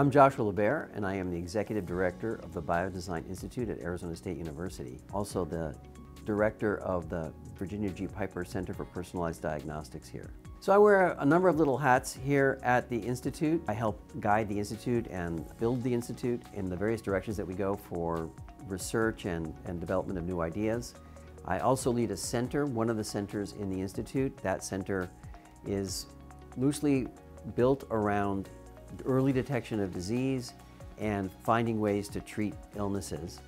I'm Joshua LaBaer, and I am the Executive Director of the Biodesign Institute at Arizona State University, also the Director of the Virginia G. Piper Center for Personalized Diagnostics here. So I wear a number of little hats here at the Institute. I help guide the Institute and build the Institute in the various directions that we go for research and, and development of new ideas. I also lead a center, one of the centers in the Institute. That center is loosely built around early detection of disease and finding ways to treat illnesses.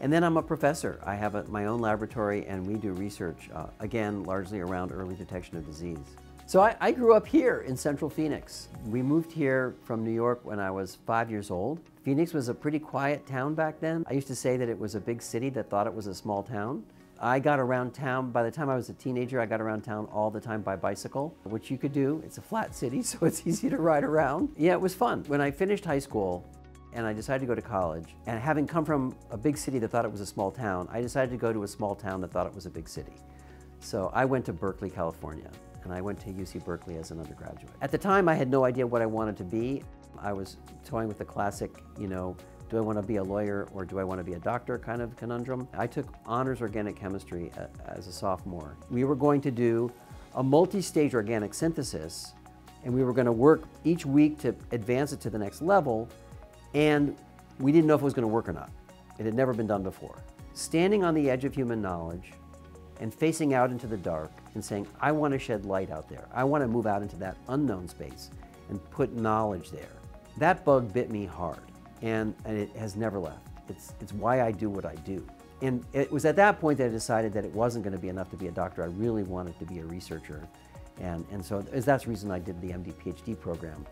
And then I'm a professor. I have a, my own laboratory and we do research, uh, again, largely around early detection of disease. So I, I, grew up here in central Phoenix. We moved here from New York when I was five years old. Phoenix was a pretty quiet town back then. I used to say that it was a big city that thought it was a small town. I got around town, by the time I was a teenager, I got around town all the time by bicycle, which you could do. It's a flat city, so it's easy to ride around. Yeah, it was fun. When I finished high school, and I decided to go to college. And having come from a big city that thought it was a small town, I decided to go to a small town that thought it was a big city. So I went to Berkeley, California and I went to UC Berkeley as an undergraduate. At the time, I had no idea what I wanted to be. I was toying with the classic, you know, do I want to be a lawyer or do I want to be a doctor kind of conundrum. I took honors organic chemistry as a sophomore. We were going to do a multi-stage organic synthesis and we were going to work each week to advance it to the next level and we didn't know if it was going to work or not. It had never been done before. Standing on the edge of human knowledge and facing out into the dark and saying, I want to shed light out there. I want to move out into that unknown space and put knowledge there. That bug bit me hard and, and it has never left. It's, it's why I do what I do. And it was at that point that I decided that it wasn't going to be enough to be a doctor. I really wanted to be a researcher. And, and so that's the reason I did the MD PhD program.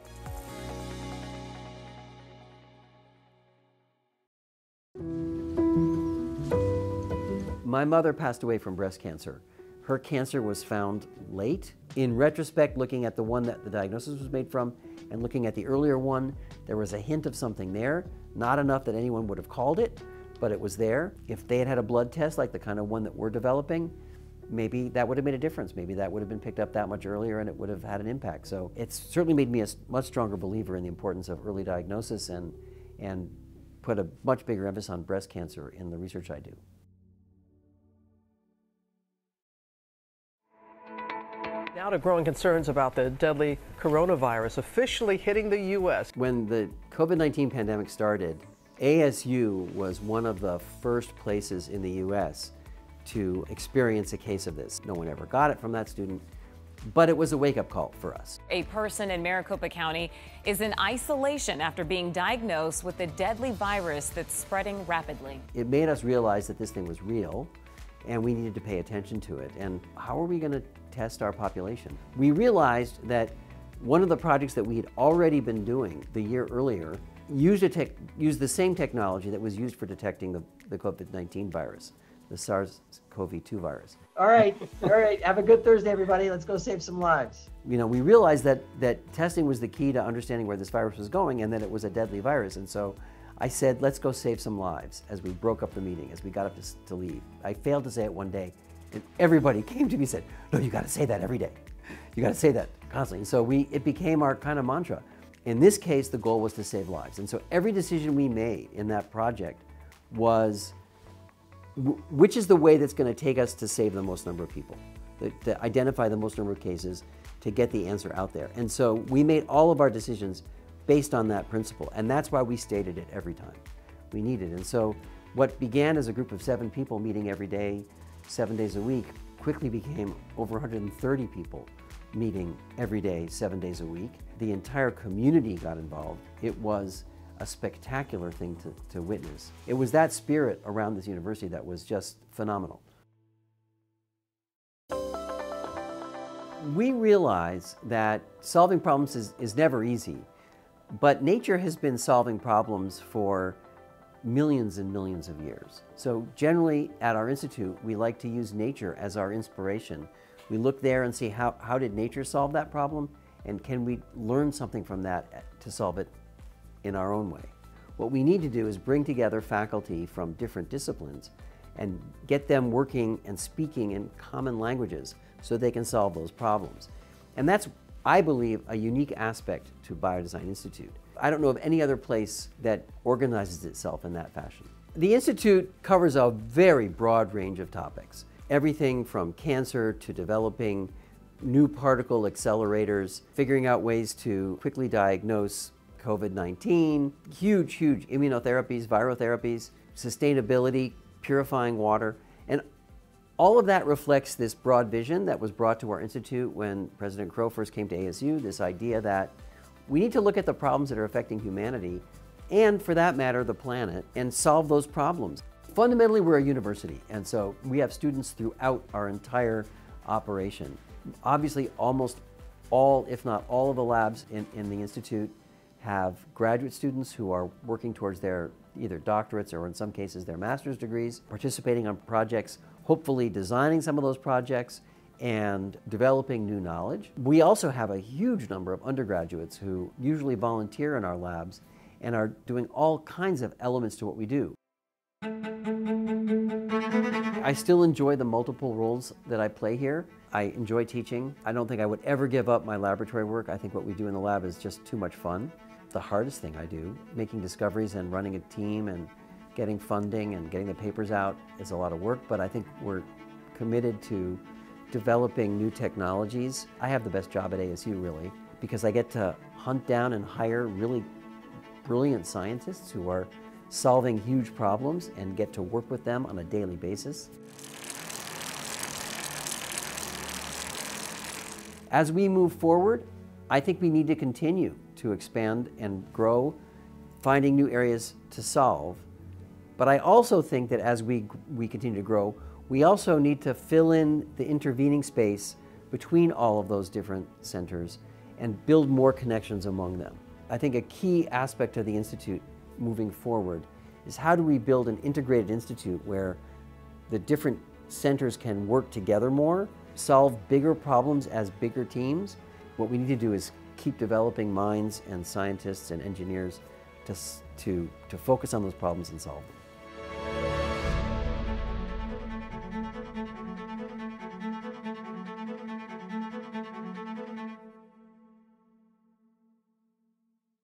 My mother passed away from breast cancer. Her cancer was found late. In retrospect, looking at the one that the diagnosis was made from and looking at the earlier one, there was a hint of something there. Not enough that anyone would have called it, but it was there. If they had had a blood test like the kind of one that we're developing, maybe that would have made a difference. Maybe that would have been picked up that much earlier and it would have had an impact. So it's certainly made me a much stronger believer in the importance of early diagnosis and, and put a much bigger emphasis on breast cancer in the research I do. Now to growing concerns about the deadly coronavirus officially hitting the U.S. When the COVID-19 pandemic started, ASU was one of the first places in the U.S. to experience a case of this. No one ever got it from that student, but it was a wake-up call for us. A person in Maricopa County is in isolation after being diagnosed with the deadly virus that's spreading rapidly. It made us realize that this thing was real and we needed to pay attention to it. And how are we going to test our population? We realized that one of the projects that we had already been doing the year earlier used, a used the same technology that was used for detecting the, the COVID-19 virus, the SARS-CoV-2 virus. All right, all right. Have a good Thursday, everybody. Let's go save some lives. You know, we realized that, that testing was the key to understanding where this virus was going and that it was a deadly virus. And so I said, let's go save some lives as we broke up the meeting, as we got up to, to leave. I failed to say it one day, and everybody came to me and said, no, you got to say that every day. You got to say that constantly. And so we, it became our kind of mantra. In this case, the goal was to save lives. And so every decision we made in that project was which is the way that's going to take us to save the most number of people, to identify the most number of cases, to get the answer out there. And so we made all of our decisions based on that principle. And that's why we stated it every time we needed. And so what began as a group of seven people meeting every day, seven days a week, quickly became over 130 people meeting every day, seven days a week. The entire community got involved. It was a spectacular thing to, to witness. It was that spirit around this university that was just phenomenal. We realize that solving problems is, is never easy. But nature has been solving problems for millions and millions of years. So generally at our institute, we like to use nature as our inspiration. We look there and see how, how did nature solve that problem and can we learn something from that to solve it in our own way. What we need to do is bring together faculty from different disciplines and get them working and speaking in common languages so they can solve those problems. And that's I believe, a unique aspect to Biodesign Institute. I don't know of any other place that organizes itself in that fashion. The Institute covers a very broad range of topics, everything from cancer to developing new particle accelerators, figuring out ways to quickly diagnose COVID-19, huge, huge immunotherapies, virotherapies, sustainability, purifying water, and all of that reflects this broad vision that was brought to our institute when President Crow first came to ASU, this idea that we need to look at the problems that are affecting humanity and for that matter, the planet, and solve those problems. Fundamentally, we're a university, and so we have students throughout our entire operation. Obviously, almost all, if not all of the labs in, in the Institute have graduate students who are working towards their either doctorates or in some cases their master's degrees, participating on projects, hopefully designing some of those projects and developing new knowledge. We also have a huge number of undergraduates who usually volunteer in our labs and are doing all kinds of elements to what we do. I still enjoy the multiple roles that I play here. I enjoy teaching. I don't think I would ever give up my laboratory work. I think what we do in the lab is just too much fun. The hardest thing I do, making discoveries and running a team and getting funding and getting the papers out is a lot of work, but I think we're committed to developing new technologies. I have the best job at ASU really because I get to hunt down and hire really brilliant scientists who are solving huge problems and get to work with them on a daily basis. As we move forward, I think we need to continue to expand and grow, finding new areas to solve. But I also think that as we, we continue to grow, we also need to fill in the intervening space between all of those different centers and build more connections among them. I think a key aspect of the Institute moving forward is how do we build an integrated institute where the different centers can work together more, solve bigger problems as bigger teams. What we need to do is keep developing minds and scientists and engineers to, to, to focus on those problems and solve them.